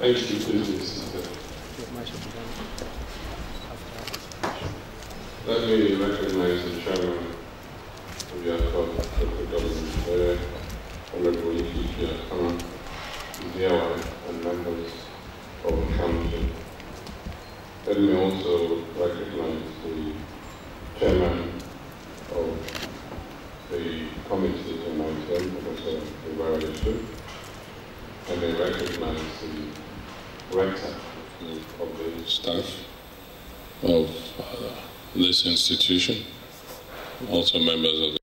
Let me recognize the chairman of the local government there, Honorable Ikiki Akana, Ziawa, and members of the council. Let me also recognize the chairman of the committee tonight, Professor Ibarra and I recognize the rector of the staff of uh, this institution, also members of the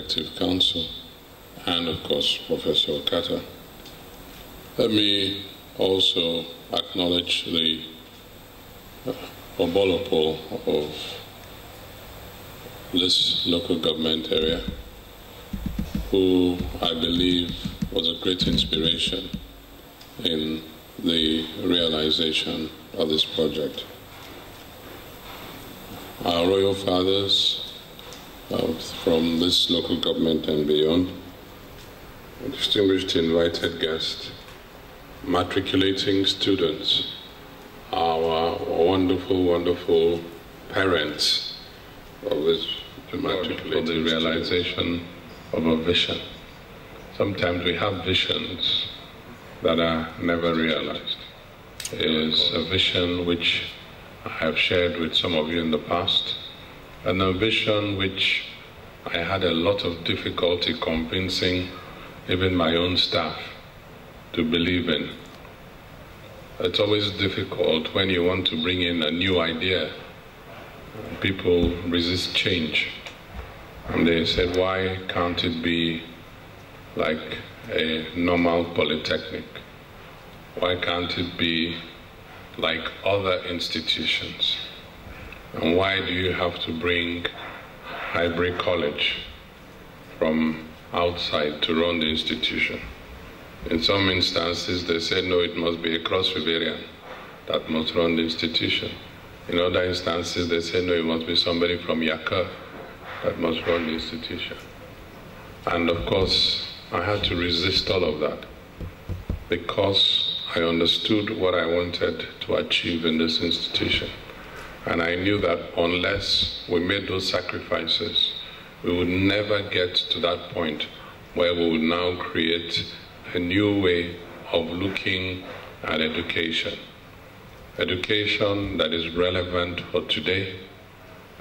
Executive Council, and of course Professor Okata. Let me also acknowledge the uh, of this local government area, who I believe was a great inspiration in the realization of this project. Our royal fathers uh, from this local government and beyond, distinguished invited guests, matriculating students, our wonderful, wonderful parents of this matriculating realization of a vision. Sometimes we have visions that are never realized. Is a vision which I have shared with some of you in the past, and a vision which I had a lot of difficulty convincing even my own staff to believe in. It's always difficult when you want to bring in a new idea. People resist change. And they said, why can't it be like a normal polytechnic? Why can't it be like other institutions? And why do you have to bring Highbury College from outside to run the institution? In some instances, they said, no, it must be a cross-Riverian that must run the institution. In other instances, they said, no, it must be somebody from Yakurr that must run the institution. And of course, I had to resist all of that because I understood what I wanted to achieve in this institution. And I knew that unless we made those sacrifices, we would never get to that point where we would now create a new way of looking at education. Education that is relevant for today,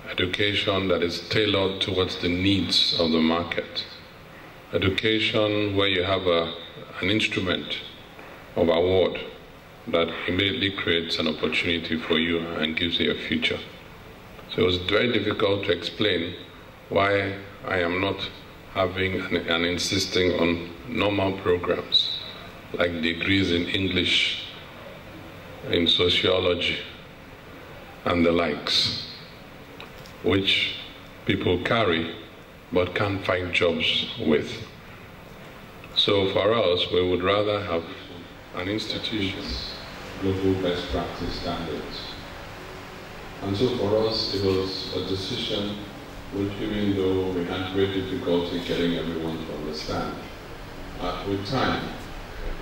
education that is tailored towards the needs of the market, education where you have a, an instrument of award that immediately creates an opportunity for you and gives you a future. So it was very difficult to explain why I am not having and, insisting on normal programs like degrees in English, in sociology, and the likes, which people carry but can't find jobs with. So for us, we would rather have an institution global best practice standards. And so for us, it was a decision which even though we had great difficulty getting everyone to understand, uh, with time,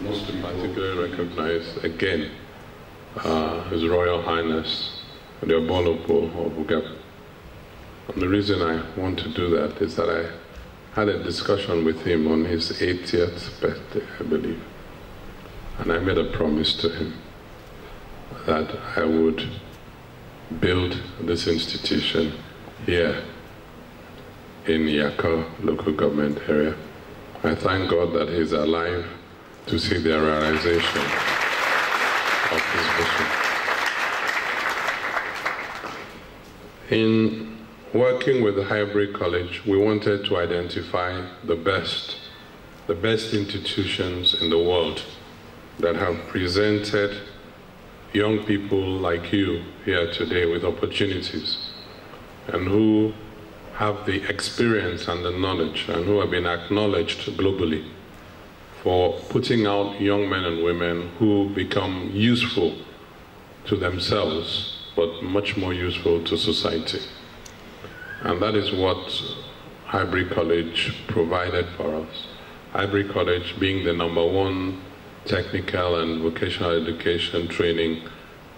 most people particularly recognize again uh, His Royal Highness the Obolopo of Ugep. And the reason I want to do that is that I had a discussion with him on his 80th birthday, I believe. And I made a promise to him that I would build this institution here in Yakurr local government area. I thank God that he's alive to see the realization of his vision. In working with the Highbury College, we wanted to identify the best, the best institutions in the world that have presented young people like you here today with opportunities and who have the experience and the knowledge and who have been acknowledged globally for putting out young men and women who become useful to themselves but much more useful to society. And that is what Highbury College provided for us. Highbury College being the number one technical and vocational education training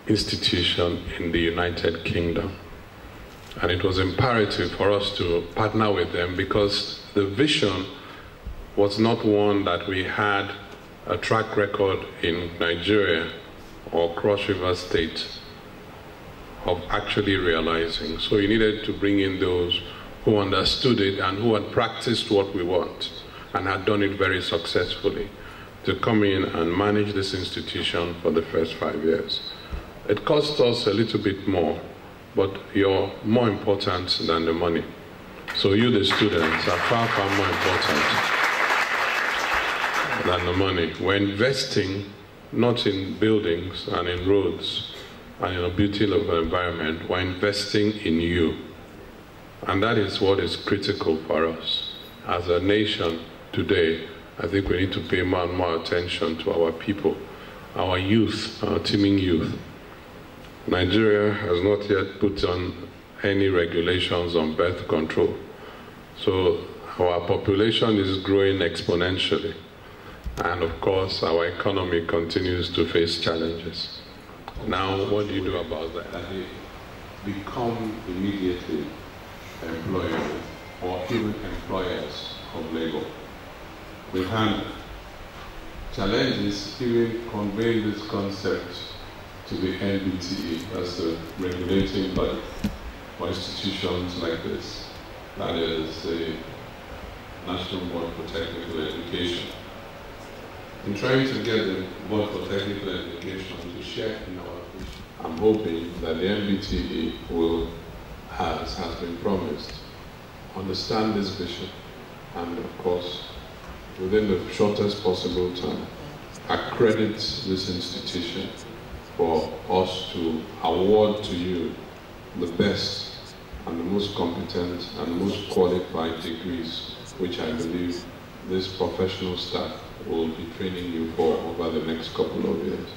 institution in the United Kingdom. And it was imperative for us to partner with them because the vision was not one that we had a track record in Nigeria or Cross River State of actually realizing. So we needed to bring in those who understood it and who had practiced what we want and had done it very successfully to come in and manage this institution for the first five years. It costs us a little bit more, but you're more important than the money. So you, the students, are far, far more important than the money. We're investing not in buildings and in roads and in a beautiful environment, we're investing in you. And that is what is critical for us. As a nation today, I think we need to pay more and more attention to our people, our youth, our teeming youth. Nigeria has not yet put on any regulations on birth control. So our population is growing exponentially. And of course, our economy continues to face challenges. Now, what do you do about that? Become immediately employable or even employers of labor. We had challenges even conveying this concept to the NBTE as the regulating body for institutions like this. That is the National Board for Technical Education. In trying to get the Board for Technical Education to share in our vision, I'm hoping that the NBTE will, as has been promised, understand this vision and of course, within the shortest possible time, accredit this institution for us to award to you the best and the most competent and most qualified degrees, which I believe this professional staff will be training you for over the next couple of years.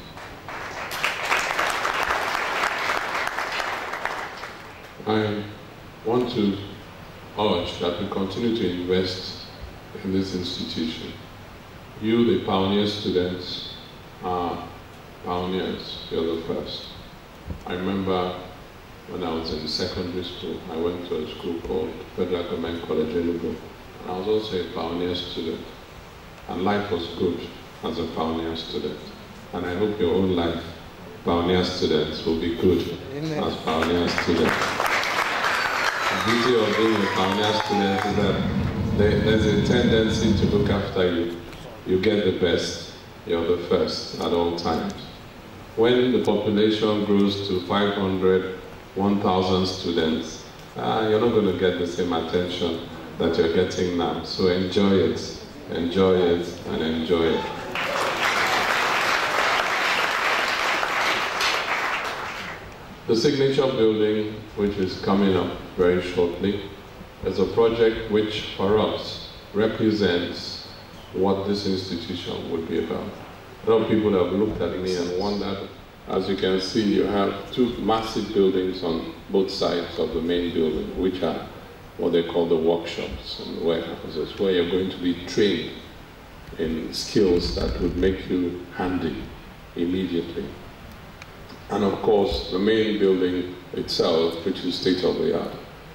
I want to urge that we continue to invest in this institution. You, the pioneer students, are pioneers. You're the first. I remember when I was in secondary school, I went to a school called Federal Government College Enugu. And I was also a pioneer student. And life was good as a pioneer student. And I hope your own life, pioneer students, will be good as pioneer students. The beauty of being a pioneer student is that there's a tendency to look after you. You get the best, you're the first at all times. When the population grows to 500, 1,000 students, uh, you're not going to get the same attention that you're getting now. So enjoy it, enjoy it, and enjoy it. The signature building, which is coming up very shortly, is a project which, for us, represents what this institution would be about. A lot of people have looked at me and wondered as you can see, you have two massive buildings on both sides of the main building, which are what they call the workshops and warehouses, where you're going to be trained in skills that would make you handy immediately. And of course, the main building itself, which is state of the art.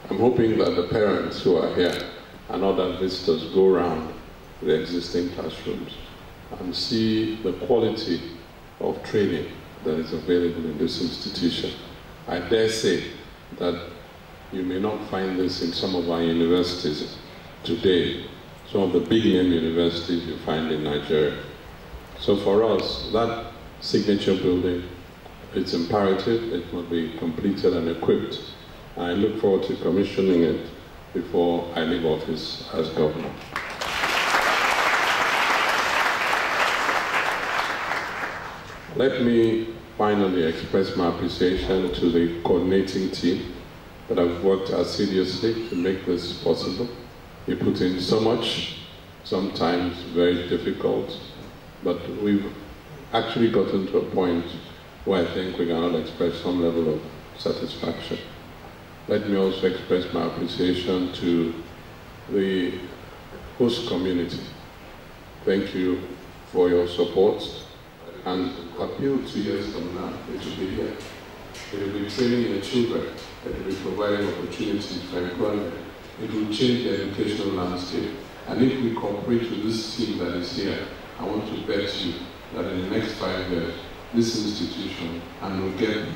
I'm hoping that the parents who are here and other visitors go around the existing classrooms and see the quality of training that is available in this institution. I dare say that you may not find this in some of our universities today, some of the big name universities you find in Nigeria. So for us, that signature building, it's imperative, it must be completed and equipped. I look forward to commissioning it before I leave office as governor. Let me finally express my appreciation to the coordinating team that have worked assiduously to make this possible. You put in so much, sometimes very difficult, but we've actually gotten to a point where I think we can all express some level of satisfaction. Let me also express my appreciation to the host community. Thank you for your support and appeal two years from now, it will be here. It will be training the children, it will be providing opportunities for employment, it will change the educational landscape. And if we cooperate with this team that is here, I want to bet you that in the next five years, this institution and we get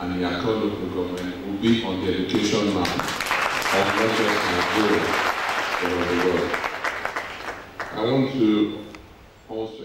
and the Yakurr local government will be on the education map of not just Nigeria, but of the world. I want to also